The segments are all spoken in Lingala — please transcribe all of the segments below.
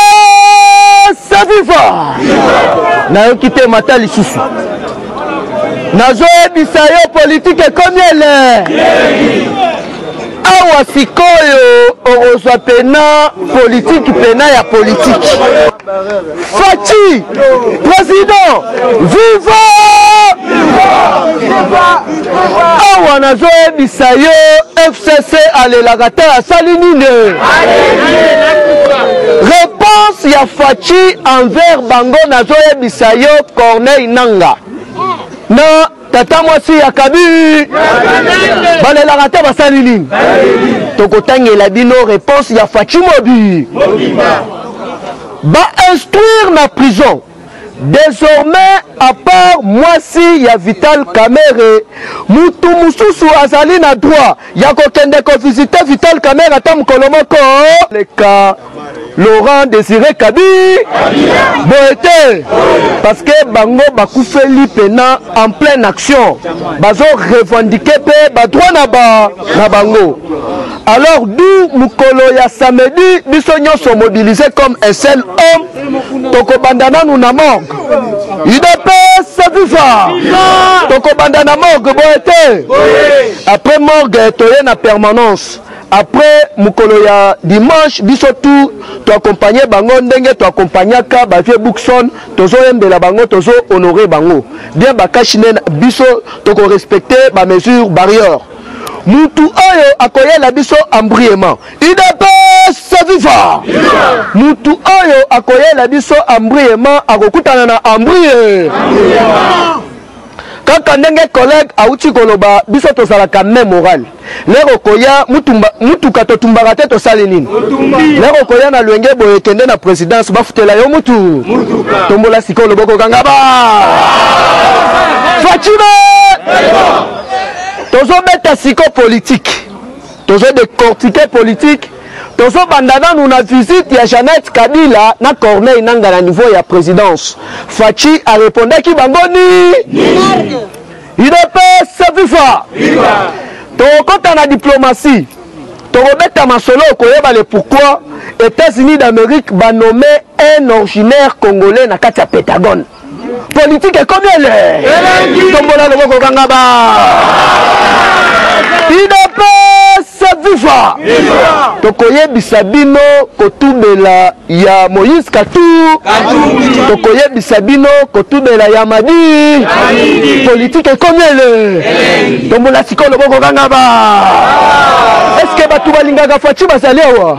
udps viva nayoki te mata lisusu nazoyebisa yo politike ekomi ele awa sikoyo okozwa pena politiki pena ya politiki Fatshi président viva awa nazoyebisa yo fcc alelaka te asali nini réponse ya Fatshi envers bango nazoyebisa yo Corneille Nanga na Tata mwasi ya kabi balelaka ata basali nini tokotangela bino réponse ya faci mobi ba instruire na prison désormais à part mwasi ya vital kamere mutu mosusu azali na droit ya kokende kovisite vital kamere ata mokolo moko leka Laurent Desire Kabi Boete parce que bango bakufeli pena en pleine action bazo revendiquer pe ba droit na ba na bango alors d'où mukolo ya samedi biso nyonso mobilisé comme un seul homme tokobanda nanu na morgue udps viva tokobanda na morgue boye te après morgue toye na permanence Après mokolo ya dimanche biso tout to accompagner bango ndenge to accompagnaka ba vieux Bookson tozo yembela bango tozo honorer bango bien ba cash nez biso toko respecter ba mesures barrières mutu oyo akoyela biso ambriement udps viva mutu oyo akoyela biso ambriement akokutana na ambrie Kaka ndenge collègue awuti koloba biso tozalaka main morale lero okoya mutumba mutuka totumbaka te tosali nini lero okoya na luenge boye kende na presidence bafutela yo mutu tombola sikoyo loboko kanga ba fatshime tozobeta siko politique Tozo decortiquer politique, tozo banda nanu na visite ya Jeannette Kabila na Corneille Nanga na niveau ya presidence. Fatshi a repondaki bango ni ni. UDPS viva! Viva! Tokota na diplomatie. Tokobeta masolo okoyeba le pourquoi États-Unis d'Amérique ba nomme un originaire congolais na kati ya Pentagone. politike ekomi ele tombola loboko kanga ba idps viva tokoyebisa bino kotubela ya moïse katu tokoyebisa bino kotubela ya madi politike ekomi ele tombola sikoyo loboko kanga ba eske bato balingaka faci bazali awa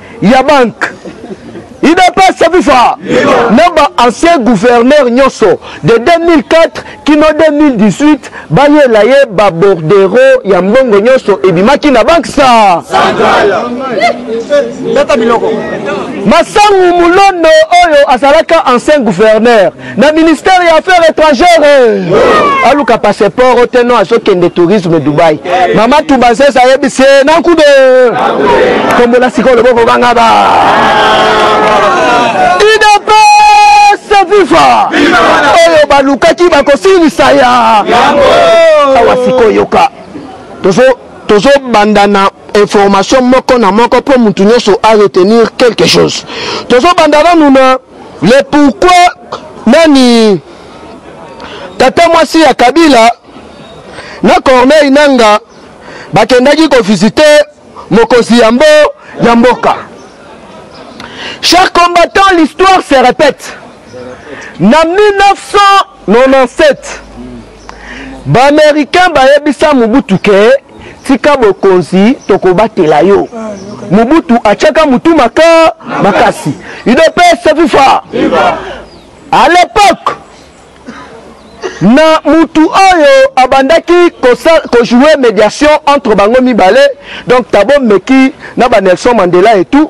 ya banque udps viva na ba ancien gouverneur nyonso de 2004 kino 2018 bayela ye babordero ya mbongo nyonso ebimaki na banque sa masangu mulondo oyo azalaka ancien gouverneur na ministère ya affaire étrangère eh. aluka passeport o te no azokende tourisme dubai eh. mama tubazese ayebisi eh, na nkube kombola sikoyo loboko banga ba idps viva oyo balukaki bakosilisa ya awa sikoyo yoka tozobanda na information moko na moko mpo motu nyonso a retenir quelque chose tozobanda nanu na Mais pourquoi nani tata mwasi ya Kabila na Corneille Nanga bakendaki ko visiter mokonzi ya mbo ya mboka? Chers combattants, l'histoire se répète. Na 1997 Ba Americains bayebisa Mobutu ke tika bokonzi tokobatela yo. Mobutu atiaka mutu maka makasi. Udps viva. À l'époque na mutu oyo abandaki kojoue mediation entre bango mibale donc Thabo Mbeki na ba Nelson Mandela et tout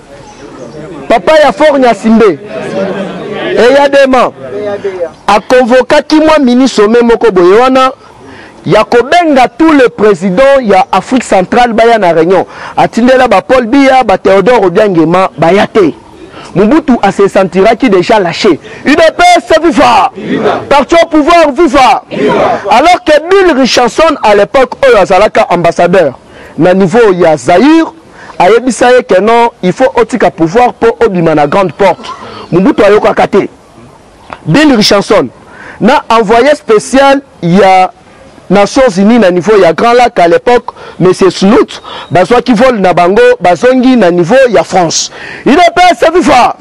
papa ya fort nyasimbe eyadema aconvokaki mwa mini sommet moko boye wana ya kobenga tous les présidents ya afrique centrale baya na réunion atindela ba paul biya ba théodore obiangema baya te Mobutu a se sentiraki déjà lâché. UDPS, viva Parti au pouvoir, viva, Alors que Bill Richardson, à l'époque, oyo azalaka ambassadeur, na niveau ya Zaïre, ayebisa ye que non il faut otika pouvoir mpo obima na grande porte mobutu ayokaka te bill richardson na envoyé spécial ya nations unies na niveau ya grand lac à l'époque monsieur slut bazwaki vol na bango bazongi na niveau ya france udps viva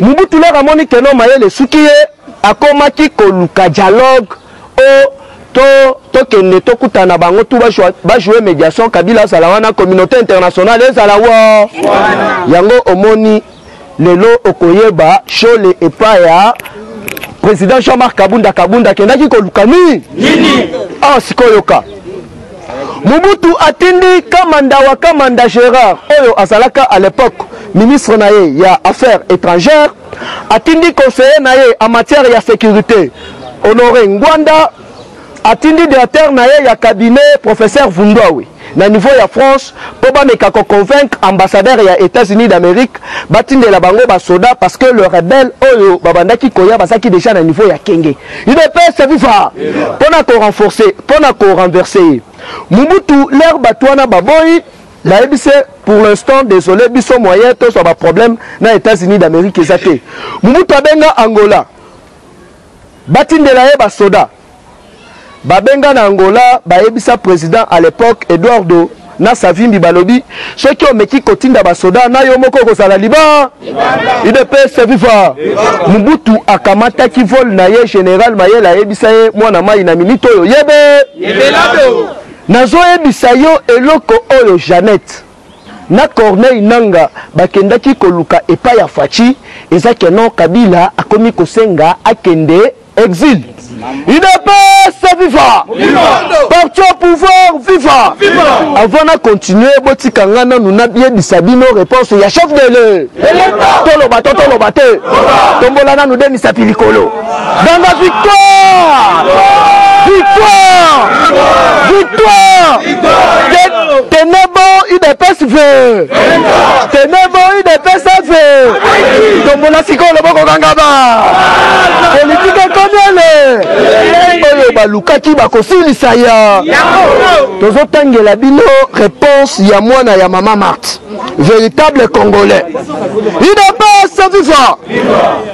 mobutu laka amoni keno mayele esuki ye akomaki koluka dialogue Oh to to kende to kutana bango tu ba jouer mediation Kabila azala wana communauté internationale ezala wa yango omoni lelo okoyeba shole epa ya président Jean-Marc Kabunda Kabunda akendaki koluka nini nini ah sikoyoka Mobutu atindi Kamanda wa Kamanda Gérard oyo azalaka à l'époque ministre na ye ya affaires étrangères atindi conseiller na ye en matière ya securite Honore Ngwanda atindi directeur na ye ya cabinet professeur Vunduawi na niveau ya France mpo bameka ko convaincre ambassadeur ya Etats-Unis d'Amérique batindela bango ba soda parce que le rebelle oyo babandaki koya bazaki déjà na niveau ya Kenge UDPS viva mpo na ko renforcer mpo na ko renverser ye Mobutu leur bato wana baboyi Nayebisi ye pour l'instant desole biso moyen tozwa ba problème na Etats-Unis d'Amerique eza te. Mobutu abenga Angola batindela ye basoda babenga na Angola bayebisa président à l'époque Eduardo na Savimbi balobi soki omeki kotinda basoda na yo moko okozala liba udps viva Mobutu akamataki vol na ye général Mayele ayebisa ye mwana mai na minute oyo yebe Nazoyebisa yo eloko oyo Jeannette na Corneille Nanga bakendaki koluka epai ya Fatshi eza que non Kabila akomi kosenga akende exil. Udps viva! Parti au pouvoir viva! Avant na continuer botika nga nanu nayebisa bino reponse ya chef de l'Etat. Toloba to toloba te? Tombola nanu Denis Sassou likolo. Banga victoire Victoire Victoire Tenebo udps ve Tenebo udps ve Tombola sikoyo loboko kanga ba Politique ekonyele Oyo balukaki bakosilisa ya Tozotangela bino réponse ya mwana ya mama Marthe Véritable Congolais udps viva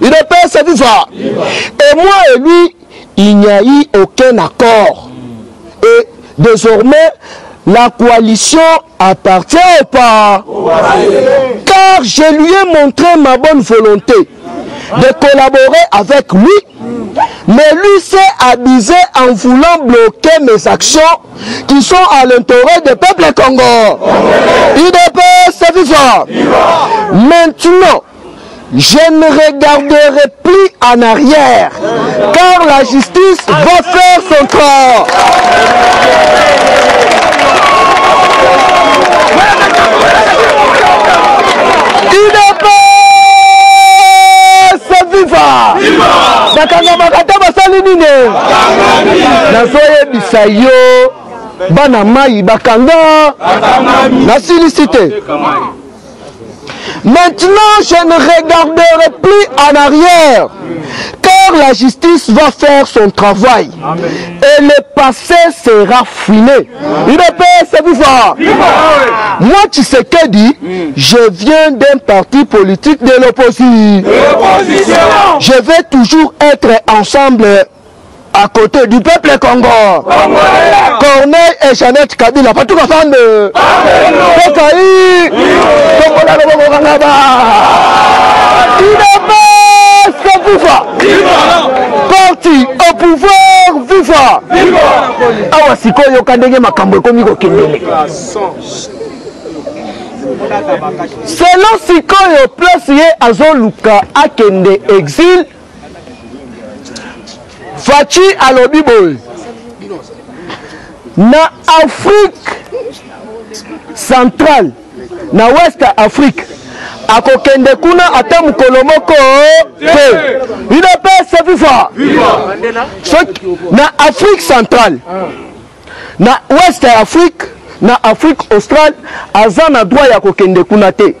Une paix voir Et moi et lui, il n'y a eu aucun accord. Et désormais, la coalition appartient pas. Car je lui ai montré ma bonne volonté de collaborer avec lui. Mais lui s'est abusé en voulant bloquer mes actions qui sont à l'intérêt du peuple Congo. Il dépasse vivant. Maintenant, Je ne regarderai plus en arrière, car la justice va faire son travail. bakangamaka ata basali nini nazoyebisa yo bana mai bakanga nasilisi te Maintenant, je ne regarderai plus en arrière, car la justice va faire son travail. Et le passé sera Il il paix, c'est vous voir. Moi, tu sais que dit, mm. je viens d'un parti politique de l'opposition. Je vais toujours être ensemble à côté du peuple Congo. Corneille et Jeannette Kabila, pas tout fan de. Tokai, Tokola le Bobo Kangaba. Inabas Kakufa. Parti au pouvoir, viva. Awa sikoyo kandenge makambo ekomi kokendele. Selon sikoyo place ye azoluka akende exil Fatshi alobi boye na Afrique centrale na West Afrique akokende kuna ata mokolo moko te udps viva na Afrique centrale Na ouest ya Afrique, na Afrique australe, aza na droit ya kokende kuna te.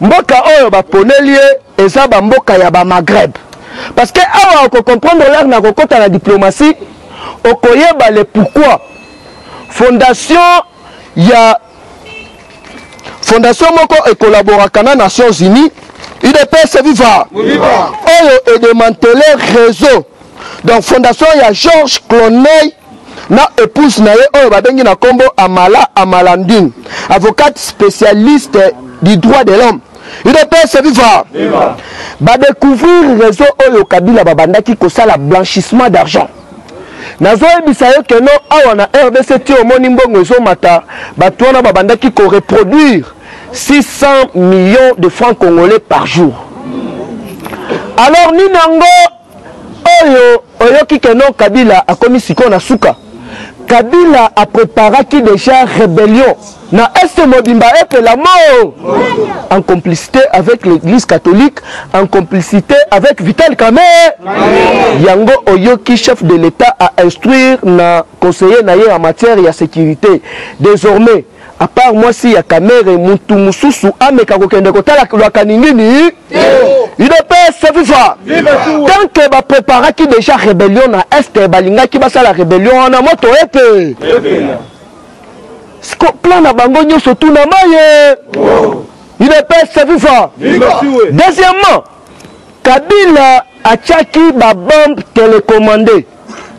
Mboka oyo ba poneli ye eza ba mboka ya ba Maghreb. Parce que awa oko comprendre l'heure na kokota na diplomatie, okoyeba le pourquoi fondation ya fondation moko e collaboraka na Nations Unies, UDPS viva! Viva! Oyo e demanteler réseau donc fondation ya Georges Clooney na epouse na ye oyo babengi na nkombo Amala Amalandine, avocate spécialiste du droit de l'homme. UDPS viva! viva. Ba découvrir réseau oyo Kabila babandaki kosala blanchissement d'argent. nazoyebisa yo keno awa na rdc ti omoni mbongo ezomata bato wana babandaki koreproduire 600 millions de francs congolais par jour alors nini yango Oyo oyoki que non kabila akomi sikoyo na suka? Kabila a preparaki dejà rebellion na Est mobimba epela moo! En complicite avec l'eglise catholique, en complicite avec Vital Kamerhe! Yango oyoki chef de l'Etat a instruire na conseiller na ye en matière ya securite, desormais à part mwasi ya Kamerhe mutu mususu ameka kokende kotala Lwakaningini! udps viva tant que bapreparaki déjà rébellion na est balingaki basala rébellion wana moto ete siko plan na bango nyonso tuna maye udps oh. viva deuxièmement kabila atiaki babombe télécommandé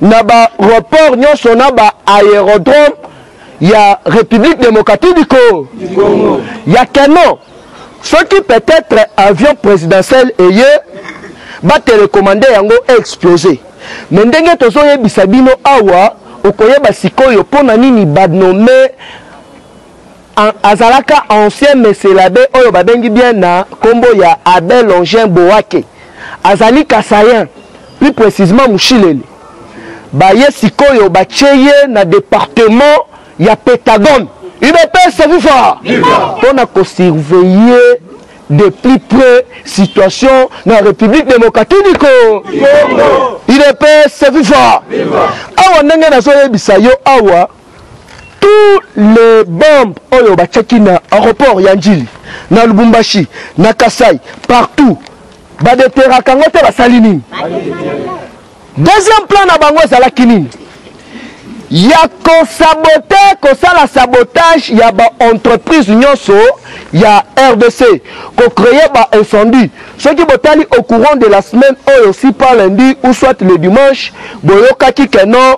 na baroport nyonso na baaérodrome ya république démocratique du congo ya keno Soki peut etre avion presidentiel eye ba telecommander yango e exploser mais ndenge tozo yebisa bino awa okoyeba sikoyo pona nini ba nomme azalaka ancien meselabe oyo babengi bien na kombo ya Abel Ongin Boake azali kasaien plus precisement mushilele baye sikoyo batie ye na departement ya Pentagone udps viva mpo na kosurveiller de plus près situation na république démocratique du congo udps viva awa ndenge nazoyebisa yo awa tous les bombes oyo batiaki na aéroport ya njili na lubumbashi na kasai partout badeteraka yango te basali nini Deuxième plan na bango ezalaki nini? ya kosabote kosala sabotage ya baentreprise nyonso ya rdc kocreye baincendie soki botali au courant de la semaine oyo si pas lundi ou soit le dimanche boyokaki keno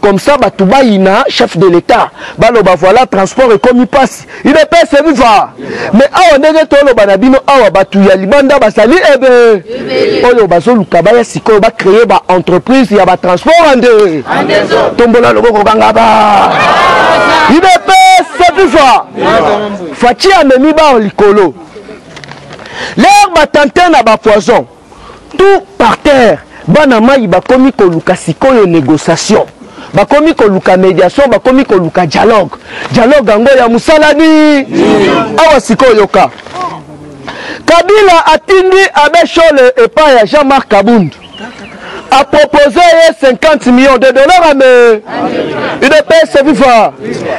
Comme ça batu bayina chef de l'etat baloba voilà transport ekomi pasi udps viva mais awa ndenge toloba na bino awa batu ya libanda bazali ebe oyo bazoluka baya sikoyo bacreye ba entreprise ya batransport ande tombola loboko kanga ba udps viva faci amemi bao likolo lere batante na bapoison tout par terre bana mayi bakomi koluka sikoyo négociation bakomi koluka médiation bakomi koluka dialogue dialogue yango ya mosala nini awa sikoyo yoka kabila atindi abe shole epai ya jean marc kabund a proposé ye 50 millions de dollars ame udps viva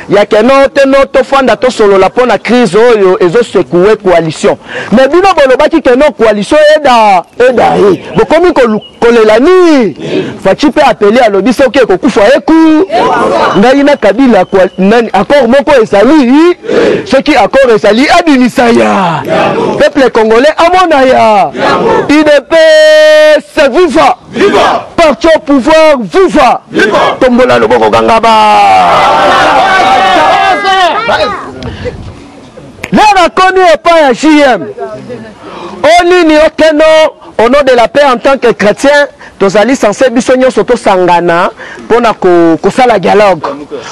yake no te no tofanda tosolola mpo na crise oyo ezosekue coalition Mais bino bolobaki que non coalition eda eda ye bokomi kolela ni Fatshi pe appelé alobi soki ekokufa eku ngai na Kabila nani accord moko ezali soki accord ezali abimisa ya peuple congolais amona ya UDPS viva viva parti au pouvoir viva viva tombola loboko kangaba Lelo nakomi epai ya JM. O nini okeno au nom de la paix en tant que chrétien tozali sense biso nyonso tosangana mpo na kosala dialogue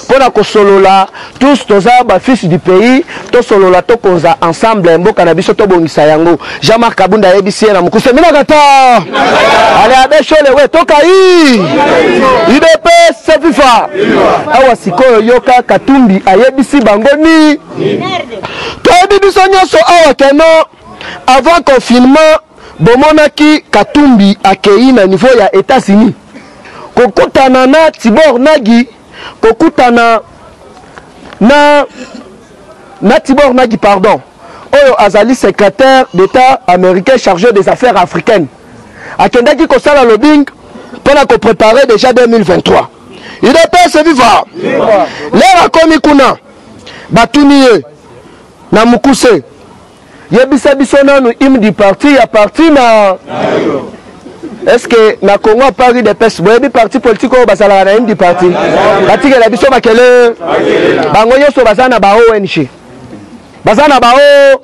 mpo na kosolola tous toza ba fils du pays tosolola tokonza ensemble mboka na biso tobongisa yango Jean-Marc Kabunda ayebisi ye na mokuse minakata ale abe shole we toka i udps fifa awa sikoyo yoka Katumbi ayebisi bango ni toyebi biso nyonso awa keno avant confinement bomonaki Katumbi akei na niveau ya Etats-Unis kokutana na Tibor Nagy kokutana na Na Tibor Nagy pardon, oyo azali secretaire d'Etat americain charge des affaires africaines, akendaki kosala lobbying mpo na ko preparer dejà 2023. Udps viva! Lelo akomi kuna, batuni ye na mukuse. Yebisa biso nanu hymne du parti ya parti na nayo. Est-ce que na Congo à Paris des pêches boyebi parti politique oyo bazalaka na hymne du parti batikela biso makele bango nyonso baza na ba ONG baza na ba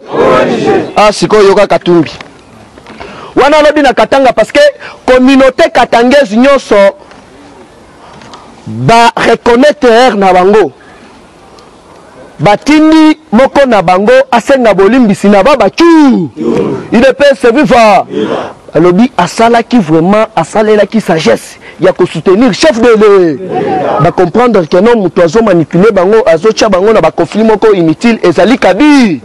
ONG ah sikoyo yoka Katumbi wana alobi na Katanga parce que communauté katangaise nyonso ba reconnaître na bango Batindi moko na bango asenga bolimbisi na Habacuc. Udps viva! Alobi asalaki vraiment asalelaki sagesse ya ko soutenir chef de le ba comprendre que non moto azo manipuler bango azo tia bango na ba conflit moko inutile ezali kabi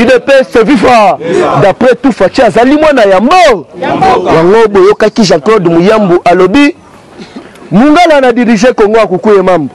udps viva d'après tout faci azali mwana ya mbo yango boyokaki jean claude muyambu alobi mungala na dirige congo akukuye mambo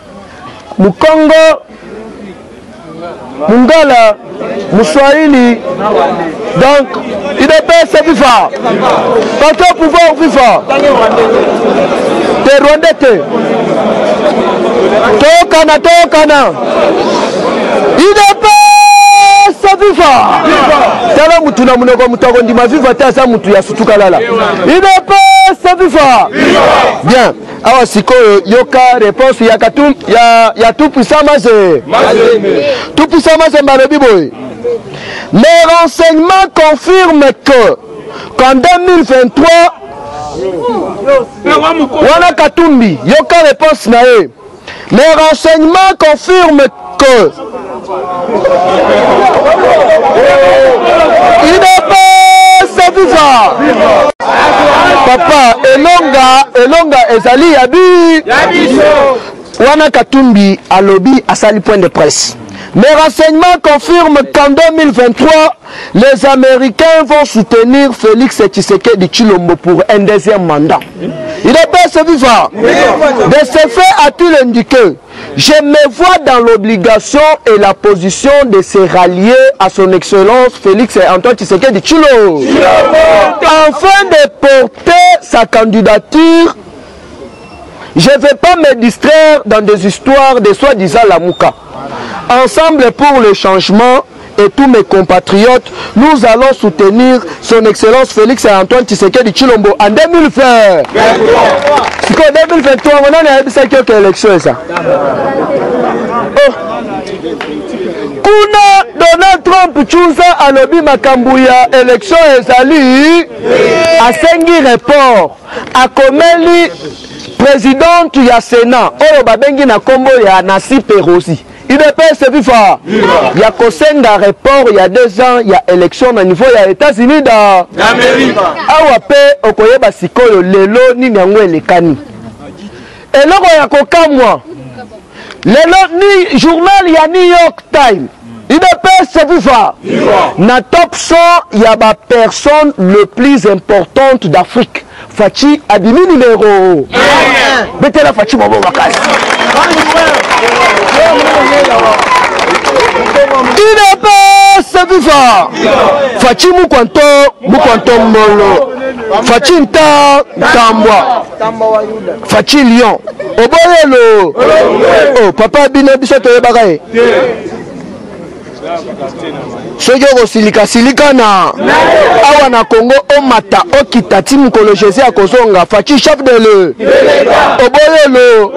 Mukongo, Mungala, Muswahili, donc udps viva, parti au pouvoir viva, te rwandais te, toyokana toyokana, udps viva, tala mutu na munoko mutu akondima viva te aza mutu ya sutukalala, udps viva, bien Awa sikoyo yoka reponse ya katum ya ya tout puissant maze. Maze. Tout puissant maze mbalobi boye. Les renseignements confirment que qu'en 2023 wana Katumbi yoka reponse na ye. Les renseignements confirment que UDPS viva papa elonga elonga ezali ya bi wana katumbi alobi asali point de presse mes renseignements confirment qu'en 2023 les Américains vont soutenir Félix Tshisekedi Chilombo pour un deuxième mandat. Il est pas ce vivant. De ce fait, a-t-il indiqué je me vois dans l'obligation et la position de se rallier à son excellence Félix et Antoine Tshisekedi En Afin de porter sa candidature Je ne vais pas me distraire dans des histoires de soi-disant la mouka. Ensemble pour le changement et tous mes compatriotes, nous allons soutenir son excellence Félix et Antoine Tshisekedi Chilombo en 2020. Parce qu'en 2023, on a eu ça quelques élections ça. Oh. kuna donald trump chunza alobi makambo ya élection ezali asengi report akomeli presidente ya senat oyo babengi na nkombo ya nasi perosi udps viva ya kosenga report ya deux ans ya election na niveau ya états-unis da awa mpe okoyeba sikoyo lelo nini yango elekani Eloko ya kokamwa lelo ni journal ya New York Times UDPS viva na top 100 ya ba personnes le plus importante d'Afrique Fatshi abimi numero betela Fatshi mabo makasi UDPS viva Fatshi Mukwanto Mukwanto Mbolo Fatshi Nta Ntambwa Fatshi Lion oboyelo oh, papa bino biso toyebaka ye soki okosilika silika na awa na congo omata okita ti mokolo jésus akozonga faci chef de le oboyelo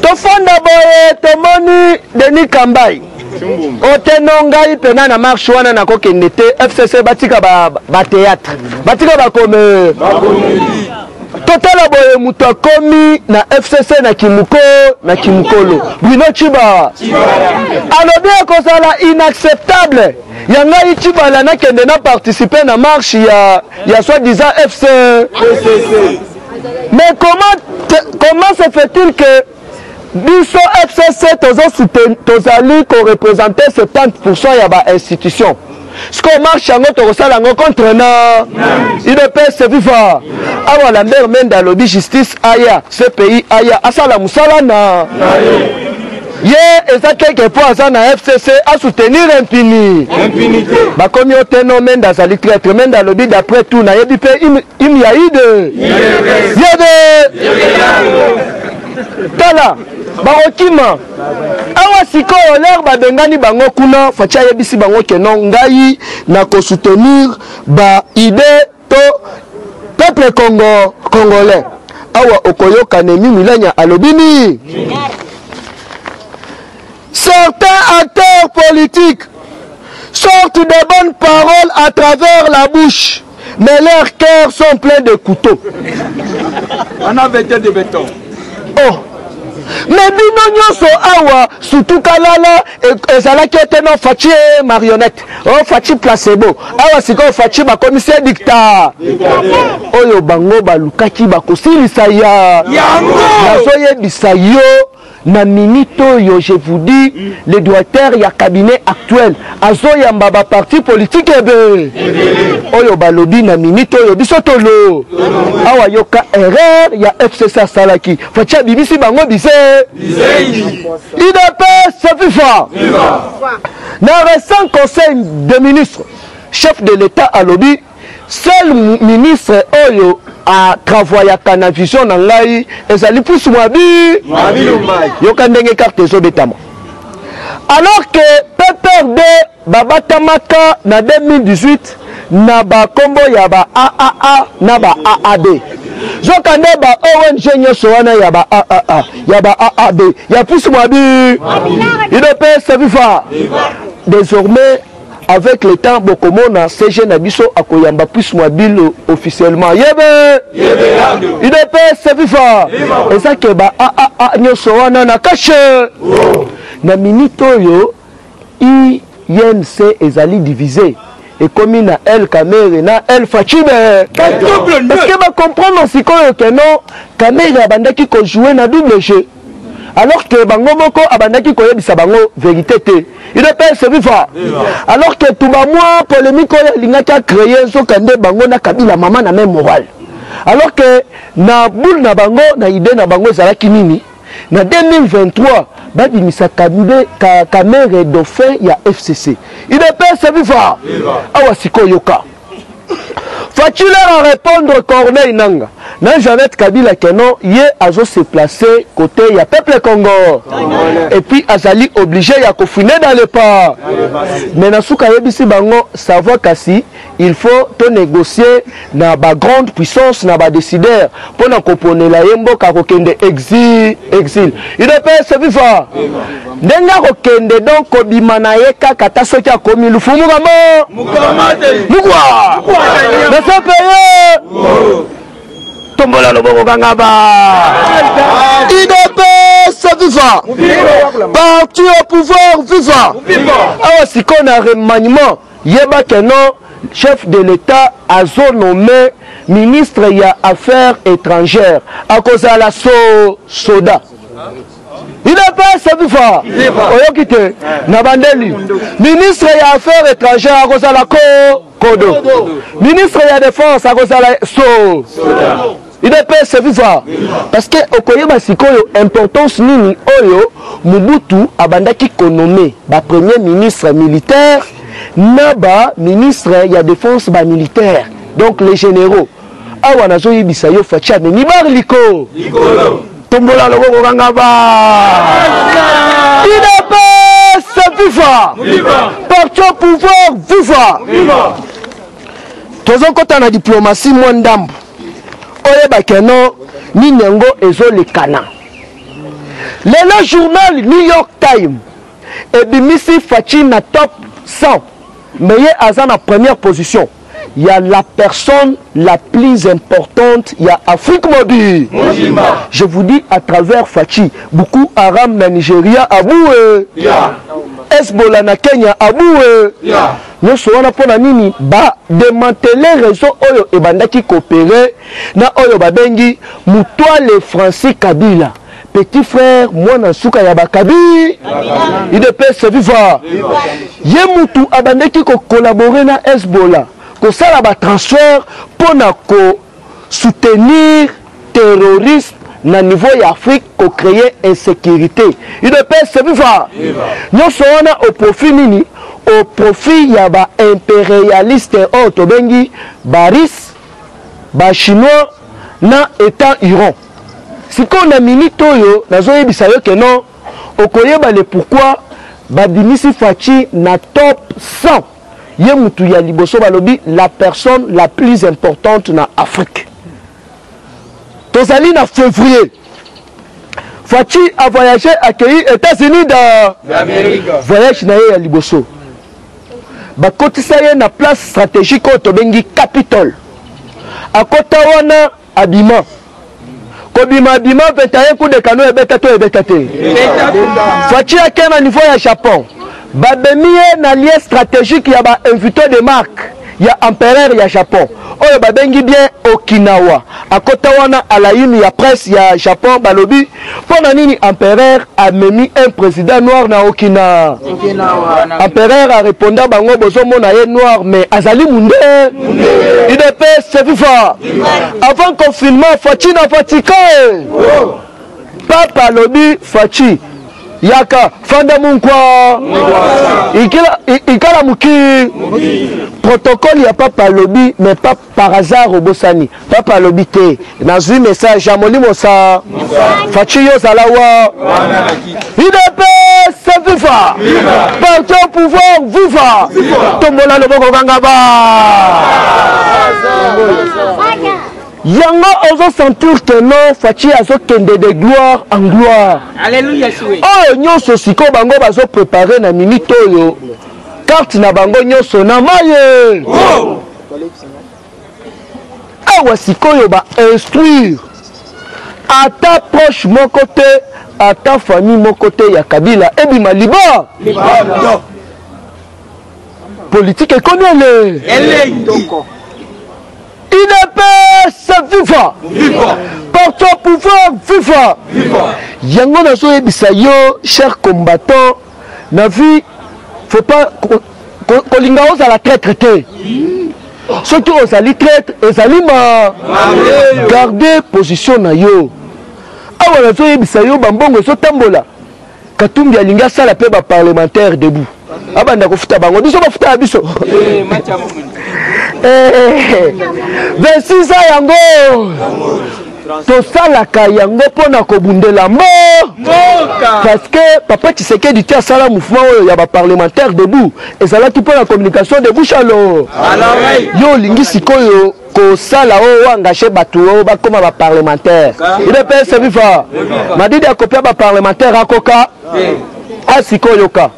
tofanda boye tomoni denis kambai oteno ngai mpena na marche wana nakokende te fcc batika bateatre batika bakome totala boye moto akomi na fcc na kimuko na kimukolo bruno ciba alobi ekozala inacceptable ya ngai cibala nakende na participe na marche ya, ya soit disant fcc mais comment, comment se fait-il que biso fcc tozo souten tozali ko representer 70% ya ba institutions sikoyo marche yango tokosala yango contre na udps viva awa lambert mende alobi justice aya cpi aya asala mosala na ye eza quelque po aza na fcc asoutenir impini bakomi yo te no mende azali traitre mende alobi d'après tout nayebi mpe im ya ide yede tala bakokima awa sikoyo lere babengani bango kuna faci ayebisi bango keno ngai na kosoutenir baide to peuple congo congolais awa okoyoka nemi milanya alobi nini certains acteurs politiques sortent de bonnes paroles à travers la bouche mais leurs cœurs sont pleins de couteaux on a vete de béton oh mais bino nyonso awa surtout kalala e, ezalaki ete no faci e marionnette o oh, faci placebo awa sikoyo faci bakomisi ye dicta oyo bango balukaki bakosilisa ya nazoyebisa yo Na minute oyo je vous dis le doiter ya cabinet actuel azoyamba ba parti politique ebe oyo balobi na minute oyo biso tolo awa yoka erreur ya FCC asalaki Fatshi abimisi bango bize IDPS viva na recent conseil de ministre chef de l'etat alobi Seul ministre oyo a travaillaka na vision na ngai ezali pusu mwa bi yoka ndenge carte ezobetama alors que PPRD babatamaka na 2018 na bakombo ya ba AAA na ba AAB zoka nde ba ONG nyonso wana ya ba AAA ya ba AAB ya pusu mwa bi ido pe se viva désormais Avec le temps bokomona CG na biso akoyamba plus mobile officiellement. Yebe! Yebe yando. UDPS viva! Eza ke ba a a a nyoso wana na cache. Oh. Na minute oyo INC ezali divisé ekomi na El Kamere na El Fachibe. Parce que ba comprendre sikoyo que non Kamere abandaki ko jouer na double jeu. alors que bango moko abandaki koyebisa bango verite te udps viva alors que tuba mwa polemique oyo alingaki acreye nzoka nde bango na kabila mama na meme morale alors que na boule na bango na idee na bango ezalaki nini na 2023 babimisa kambe ka, kamere dauphin ya fcc udps viva awa sikoyoka Fatshi leur a repondre Corneille Nanga na Jeannette Kabila que non ye azo se placer cote ya peuple Congo et puis azali oblige ya ko fouiner dans le pas mais na suka ayebisi bango savoir kasi il faut to négocier na ba grande puissance na ba décideurs mpo na koponela ye mboka akokende exil exil udps viva ndenge akokende donc kobima na ye kaka ata soki akomi lufumuka mo mukwa nasepeye tombola loboko kanga ba udps viva parti au pouvoir viva awa sikoyo na remaniement Yeba que non chef de l'etat azo nomme ministre ya affaires etrangères akozala so soda udps viva oyoki te na bandeli ministre ya affaires etrangères akozala ko kodo ministre ya defense akozala so udps viva parce que okoyeba sikoyo importance nini oyo mobutu abandaki konome bapremier ministre militaire na baministre ya défense bamilitaire donc les généraux awa nazoyebisa yo faci amemi bar liko tombola loboko kanga ba udps viva parti au pouvoir viva tozokɔta na diplomatie mwa ndambo oyeba que non nini yango ezolekana lelo journal new york time ebimisi faci na top 100 mais ye aza na première position ya la personne la plus importante ya afrique mobile je vous dis à travers faci buku aram na nigeria aboue yeah. esbola na kenya aboue yeah. Nionso wana pona nini ba demantele reseau oyo ebandaki coopere na oyo babengi mutuale Francis Kabila petit frère mwana nsuka ya bakabi udps viva ye mutu abandaki ko collabore na hezbollah kosala ba transfert pona ko soutenir terrorisme na niveau ya afrique kocreye insecurité udps viva nyonso wana au profit nini au profit ya baimperialiste oyo tobengi baris bachinois na etat iran sikoyo na minute oyo nazoyebisa yo keno okoyeba le pourquoi babimisi faci na top 100 Ye mutu ya liboso balobi la personne la plus importante na Afrique. Tozali na fevrier. Fatshi a voyagé accueilli États-Unis d'Amérique. Voyage na ye ya liboso. Bakotisa ye na place stratégique oyo tobengi Capitole. Akota wana Abima. Kobima abima veta ye coup de canon ebeta to ebeta te. Fatshi ake na niveau ya Japon. Babemi ye na lien stratégique ya ba invitaux de marque ya empereur ya Japon oyo babengi bien Okinawa. Akota wana à la une ya presse ya Japon balobi Pona nini empereur amemi un president noir na okina? Empereur a reponda bango bozo mona ye noir mais azali munde. Udps c'est viva. Avant confinement Fatshi na Fatika. Papa alobi Fatshi yaka fanda munkwa ikala muki protocole ya papa alobi mais papa Par hasard obosani papa alobi te nazui message ya molimo sa faci yo zala wa udps viva parti au pouvoir viva tombola loboko kanga ba yango ozo sentir que non faci azokende de gloire en gloire oyo nyonso sikoyo bango bazo prepare na minute oyo karte na bango nyonso na maye oh! awa sikoyo ba instruire ata proche moko te ata famille moko te ya kabila ebima liba politike ekomi ele udps viva parti au pouvoir viva yango nazoyebisa yo cher combattant na vie faut pas kolinga ko, ko ozala traitre te soki ozali traitre ezali ma garde position na yo awa nazoyebisa yo bambongo ezotambola katumbi alingi asala mpe baparlementaire debout abanda kofuta bango biso bafuta ya biso 26 eh, eh, eh, ans yango tosalaka yango mpo na kobundela mbo parce que papa tshisekedi ti asala mouvement oyo ya baparlementaire debout ezalaki mpo na communication de bouche alo yo olingi sikoyo kosala oyo oh, oangaje bato oyo oh, bakóma baparlementaire idps ah. viva madidi akopia baparlementaire akoka asikoyoka ah,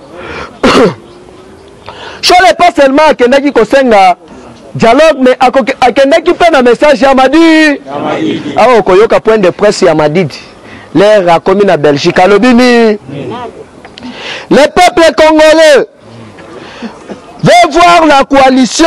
Shole pas seulement akendaki kosenga dialogue mais akendaki mpe na message ya madidi awa okoyoka point de presse ya madidi lere akomi na belgique alobi nini le peuple congolais veut voir la coalition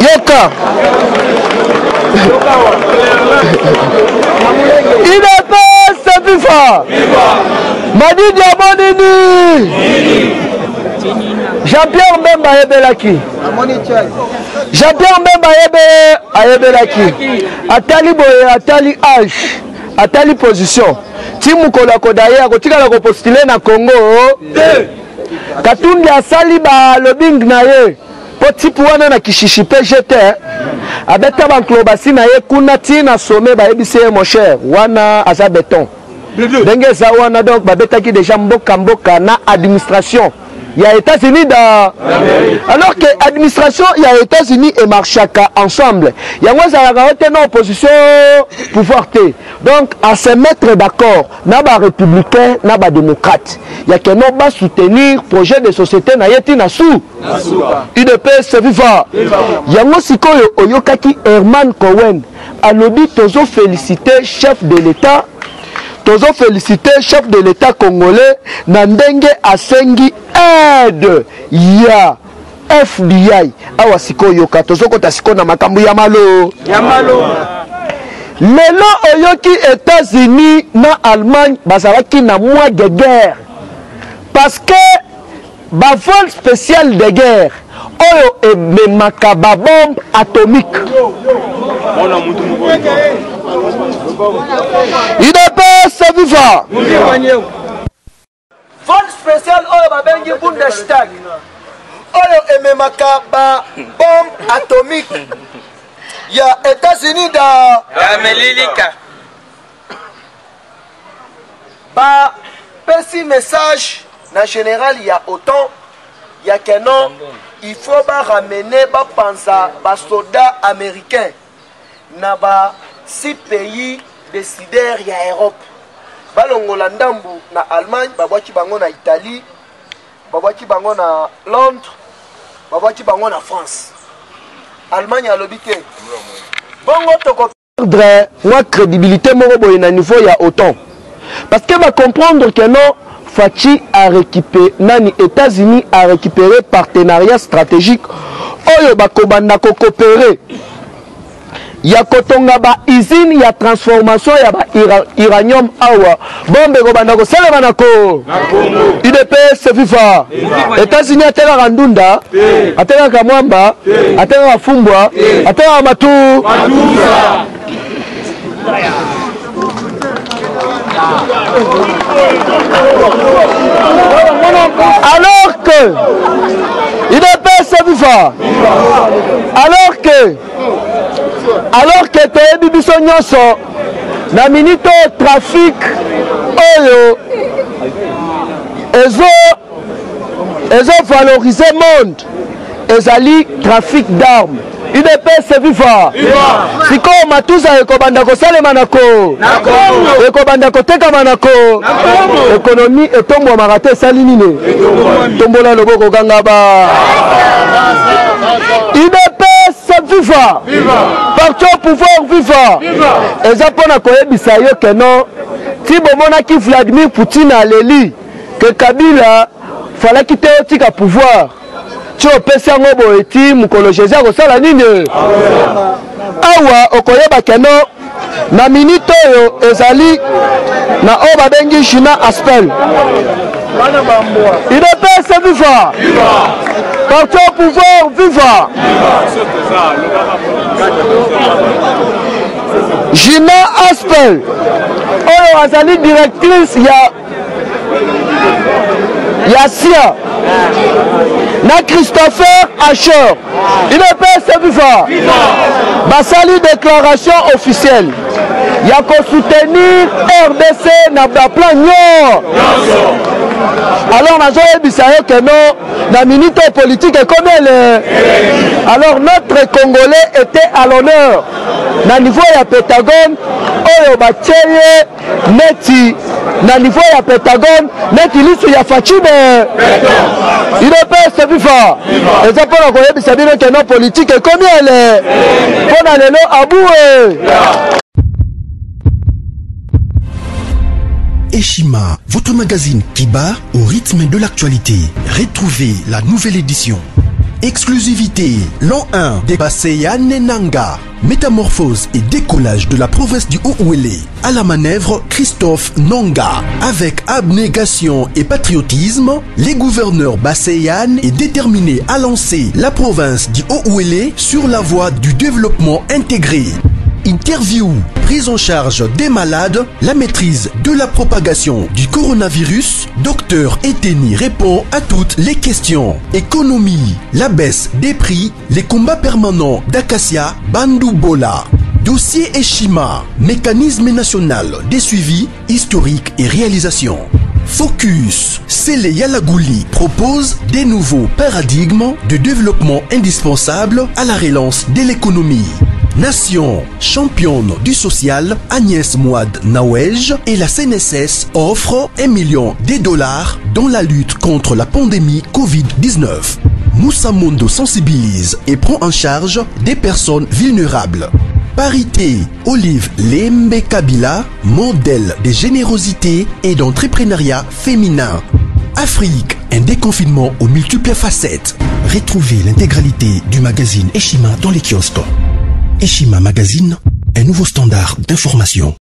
yoka idps viva madidi amonini jean-pierre mbemba ayebelaki jean-pierre mbemba ayebe ayebelaki atali boye atali age atali position ti mokolo akodaye akotikala kopostile na congo Katumbi asali ba lobbying na ye po type wana na kishishi pe je te abeta banklobasi na ye kuna ti na sommet bayebisi ye mon cher wana aza beton ndenge eza wana donc babetaki deja mboka mboka na administration ya États-Unis da alors que administration ya États-Unis emarchaka ensemble yango ezalaka yo te na opposition pouvoir te donc à se mettre d'accord na ba republicains na ba democrates ya keno ba soutenir projet de société na ye ti na su udps viva yango sikoyo oyokaki herman cowen alobi tozo féliciter chef de l'état tozo féliciter chef de l'état congolais na ndenge asengi aide ya FBI awa sikoyo yoka tozokota sikoyo na makambo ya malo ya malo lelo oyoki Etats-Unis na Allemagne bazalaki na mois de guerre parce que ba vol spécial de guerre oyo ememaka ba bombe atomique idps viva Vol special oyo babengi Bundestag oyo ememaka ba bombe atomique ya Etats-Unis da Amerika bapesi message na general ya otan ya kenon il faut baramener bapanza basoda américain na ba six pays decideurs ya Europe balongola ndambu na Allemagne babwaki bango na Italie babwaki bango na Londres babwaki bango na France Allemagne alobi te bongo toko perdre mwa credibilité moko boye na niveau ya OTAN Parce que ba comprendre que non Fatshi a récupéré nani États-Unis a récupéré partenariat stratégique oyo bakobanda ko coopérer ya kotonga ba usine ya transformation ya ba uranium awa bombe ekobanda kosalema na ko udps fifa etats-unis atekaka ndunda atekaka mwamba atekaka fumbwa atekaka matu Alors que il est pèse viva. Alors que alors que toyebi biso nyonso na minute oyo trafic oyo ezo ezo valoriser monde ezali trafic d'armes udps viva sikoyo matuza ekobanda kosalema na ko ekobanda kotekama na ko ekonomi etombwamaka te esali nini tombola loboko ganga ba udps viva parti au pouvoir viva eza mpo na koyebisa yo keno ti bomonaki vladimir poutine aleli que kabila falaki te otika pouvoir ti opesi yango boye ti mokolo jesus akosala nini awa okoyeba keno na minite oyo ezali na oyo babengi juna aspel udps viva parti au pouvoir viva juna aspel oyo azali directrice ya ya sia na christopher asher inepese viva basali déclaration officielle ya kosoutenir rdc na baplan nyoo alors nazoyebisa yo ke no na minute oyo politike ekomi ele alors notre congolais était à l'honneur na niveau ya pentagone oyo batye ye neti na niveau ya pentagone neti lisu ya fachime udps viva eza mpo na koyebisa bino keno politike ekomi ele mpo na lelo abue Eshima, votre magazine qui bat au rythme de l'actualité. Retrouvez la nouvelle édition. Exclusivité, l'an 1, dépassé à Nenanga. Métamorphose et décollage de la province du Ouélé. À la manœuvre, Christophe Nanga. Avec abnégation et patriotisme, les gouverneurs Basseyan est déterminé à lancer la province du Ouélé sur la voie du développement intégré interview, prise en charge des malades, la maîtrise de la propagation du coronavirus, docteur Eteni répond à toutes les questions. Économie, la baisse des prix, les combats permanents d'Acacia Bandubola. Dossier Eshima, mécanisme national des suivis historiques et réalisation. Focus, Sele Yalagouli propose des nouveaux paradigmes de développement indispensables à la relance de l'économie. Nation, championne du social, Agnès Mouad Naouej et la CNSS offrent un million de dollars dans la lutte contre la pandémie Covid-19. Moussa Mondo sensibilise et prend en charge des personnes vulnérables. Parité, Olive Lembe Kabila, modèle de générosité et d'entrepreneuriat féminin. Afrique, un déconfinement aux multiples facettes. Retrouvez l'intégralité du magazine Echima dans les kiosques. Eshima Magazine, un nouveau standard d'information.